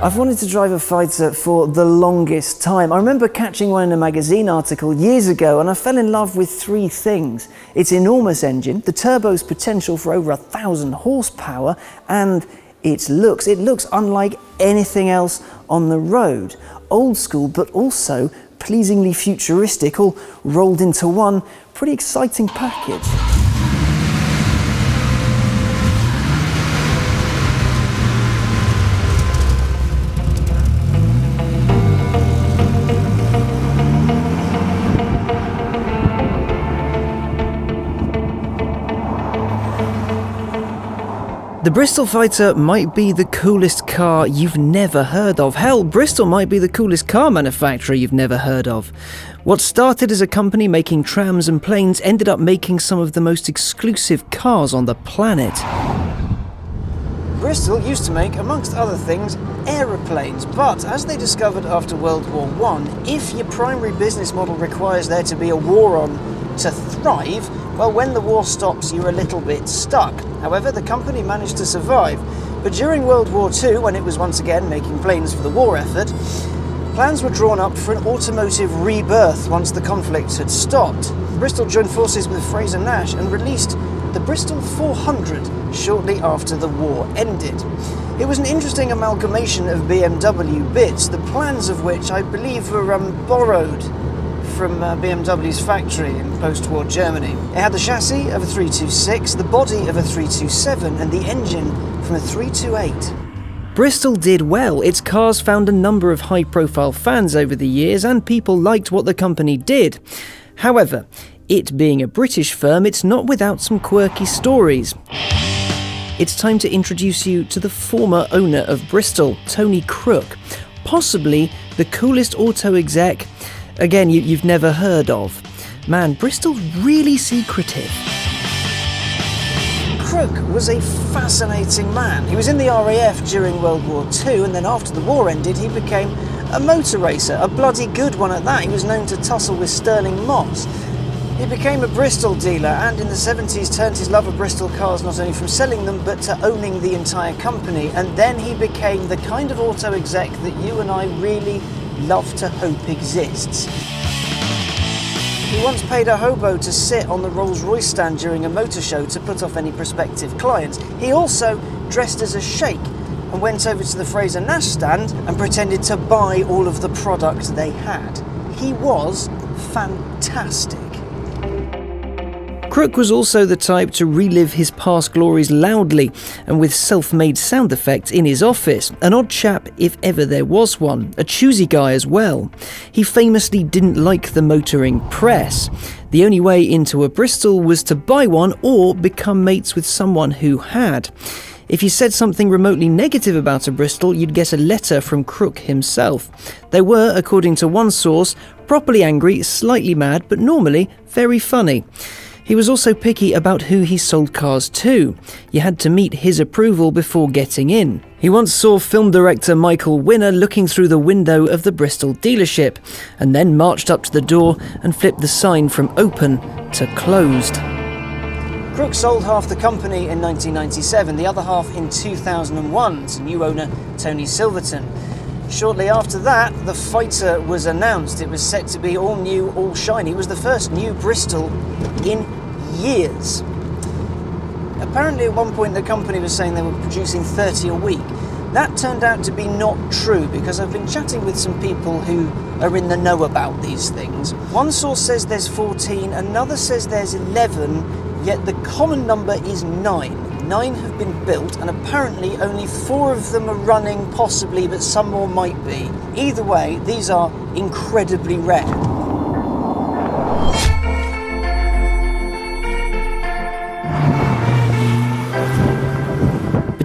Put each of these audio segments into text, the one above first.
I've wanted to drive a fighter for the longest time. I remember catching one in a magazine article years ago and I fell in love with three things. Its enormous engine, the turbo's potential for over a thousand horsepower, and its looks. It looks unlike anything else on the road. Old school, but also pleasingly futuristic, all rolled into one pretty exciting package. The Bristol Fighter might be the coolest car you've never heard of. Hell, Bristol might be the coolest car manufacturer you've never heard of. What started as a company making trams and planes ended up making some of the most exclusive cars on the planet. Bristol used to make, amongst other things, aeroplanes, but as they discovered after World War I, if your primary business model requires there to be a war on to thrive, well, when the war stops, you're a little bit stuck. However, the company managed to survive. But during World War II, when it was once again making planes for the war effort, plans were drawn up for an automotive rebirth once the conflict had stopped. Bristol joined forces with Frazer Nash and released the Bristol 400 shortly after the war ended. It was an interesting amalgamation of BMW bits, the plans of which I believe were um, borrowed from uh, BMW's factory in post-war Germany. It had the chassis of a 326, the body of a 327 and the engine from a 328. Bristol did well. Its cars found a number of high profile fans over the years, and people liked what the company did. However, it being a British firm, it's not without some quirky stories. It's time to introduce you to the former owner of Bristol, Tony Crook, possibly the coolest auto exec again, you, you've never heard of. Man, Bristol's really secretive. Crook was a fascinating man. He was in the RAF during World War II, and then after the war ended, he became a motor racer, a bloody good one at that. He was known to tussle with Stirling Moss. He became a Bristol dealer and in the 70s turned his love of Bristol cars not only from selling them but to owning the entire company. And then he became the kind of auto exec that you and I really love to hope exists. He once paid a hobo to sit on the Rolls Royce stand during a motor show to put off any prospective clients. He also dressed as a sheikh and went over to the Frazer Nash stand and pretended to buy all of the products they had. He was fantastic. Crook was also the type to relive his past glories loudly and with self made sound effects in his office. An odd chap, if ever there was one. A choosy guy as well. He famously didn't like the motoring press. The only way into a Bristol was to buy one or become mates with someone who had. If you said something remotely negative about a Bristol, you'd get a letter from Crook himself. They were, according to one source, properly angry, slightly mad, but normally very funny. He was also picky about who he sold cars to. You had to meet his approval before getting in. He once saw film director Michael Winner looking through the window of the Bristol dealership, and then marched up to the door and flipped the sign from open to closed. Crook sold half the company in 1997, the other half in 2001 to new owner Tony Silverton. Shortly after that, the Fighter was announced. It was set to be all new, all shiny. It was the first new Bristol in years. Apparently, at one point, the company was saying they were producing 30 a week. That turned out to be not true because I've been chatting with some people who are in the know about these things. One source says there's 14, another says there's 11, yet the common number is 9. Nine have been built, and apparently only four of them are running, possibly, but some more might be. Either way, these are incredibly rare.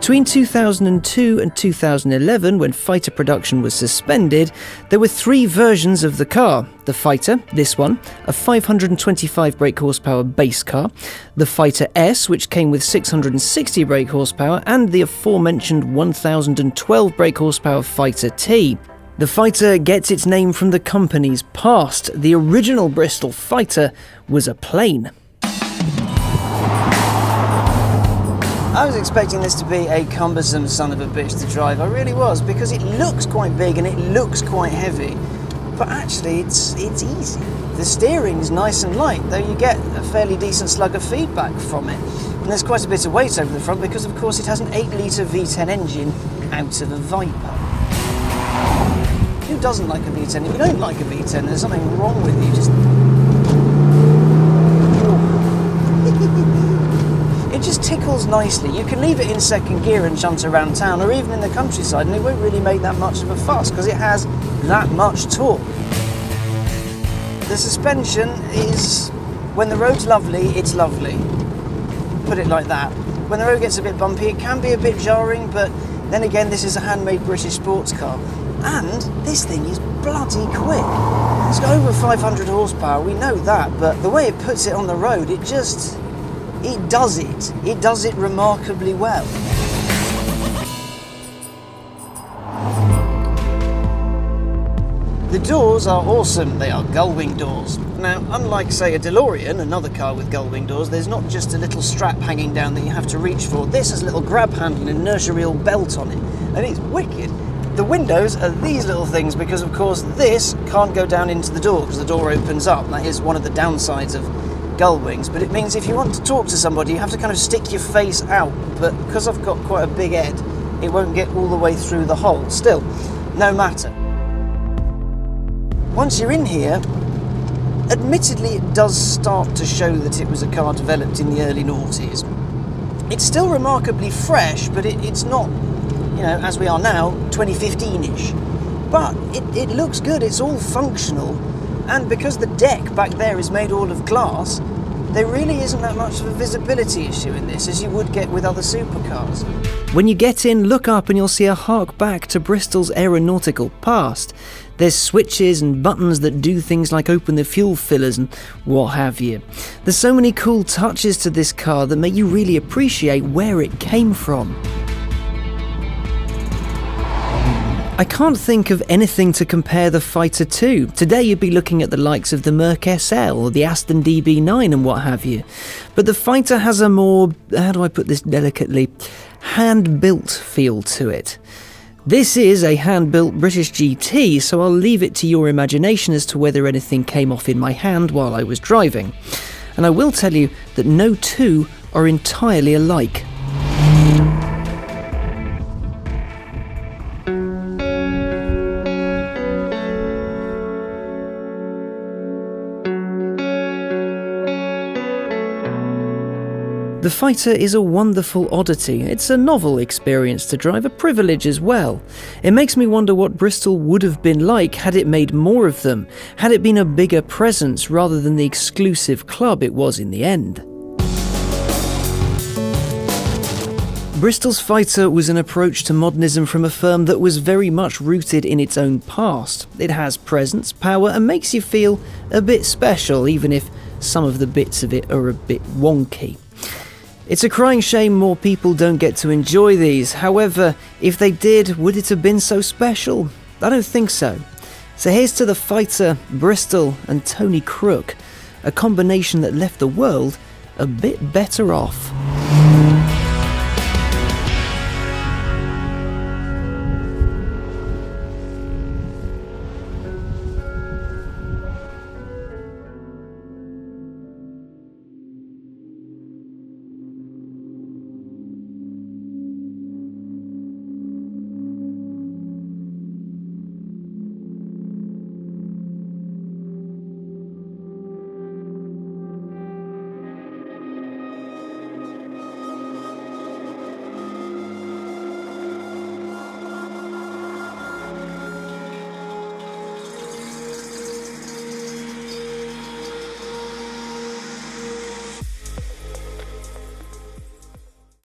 Between 2002 and 2011, when fighter production was suspended, there were three versions of the car. The Fighter, this one, a 525 brake horsepower base car, the Fighter S, which came with 660 brake horsepower, and the aforementioned 1012 brake horsepower Fighter T. The Fighter gets its name from the company's past. The original Bristol Fighter was a plane. I was expecting this to be a cumbersome son of a bitch to drive. I really was because it looks quite big and it looks quite heavy. But actually, it's it's easy. The steering's nice and light, though you get a fairly decent slug of feedback from it. And there's quite a bit of weight over the front because, of course, it has an 8 litre V10 engine out of a Viper. Who doesn't like a V10? If you don't like a V10, there's something wrong with you. Just it just tickles nicely. You can leave it in second gear and shunt around town or even in the countryside and it won't really make that much of a fuss because it has that much torque. The suspension is, when the road's lovely, it's lovely. Put it like that. When the road gets a bit bumpy, it can be a bit jarring, but then again, this is a handmade British sports car. And this thing is bloody quick. It's got over 500 horsepower, we know that, but the way it puts it on the road, it just, it does it. It does it remarkably well. The doors are awesome, they are gull-wing doors. Now, unlike say a DeLorean, another car with gull-wing doors, there's not just a little strap hanging down that you have to reach for. This has a little grab handle and inertia reel belt on it, and it's wicked. The windows are these little things because of course this can't go down into the door because the door opens up. That is one of the downsides of gull wings, but it means if you want to talk to somebody you have to kind of stick your face out, but because I've got quite a big head, it won't get all the way through the hole. Still, no matter. Once you're in here, admittedly it does start to show that it was a car developed in the early noughties. It's still remarkably fresh, but it, it's not you know, as we are now, 2015-ish. But it, it looks good, it's all functional, and because the deck back there is made all of glass, there really isn't that much of a visibility issue in this as you would get with other supercars. When you get in, look up and you'll see a hark back to Bristol's aeronautical past. There's switches and buttons that do things like open the fuel fillers and what have you. There's so many cool touches to this car that make you really appreciate where it came from. I can't think of anything to compare the Fighter to. Today you'd be looking at the likes of the Merc SL or the Aston DB9 and what have you. But the Fighter has a more, how do I put this delicately, hand-built feel to it. This is a hand-built British GT, so I'll leave it to your imagination as to whether anything came off in my hand while I was driving. And I will tell you that no two are entirely alike. The fighter is a wonderful oddity. It's a novel experience to drive, a privilege as well. It makes me wonder what Bristol would have been like had it made more of them, had it been a bigger presence rather than the exclusive club it was in the end. Bristol's Fighter was an approach to modernism from a firm that was very much rooted in its own past. It has presence, power, and makes you feel a bit special, even if some of the bits of it are a bit wonky. It's a crying shame more people don't get to enjoy these. However, if they did, would it have been so special? I don't think so. So here's to the fighter, Bristol, and Tony Crook, a combination that left the world a bit better off.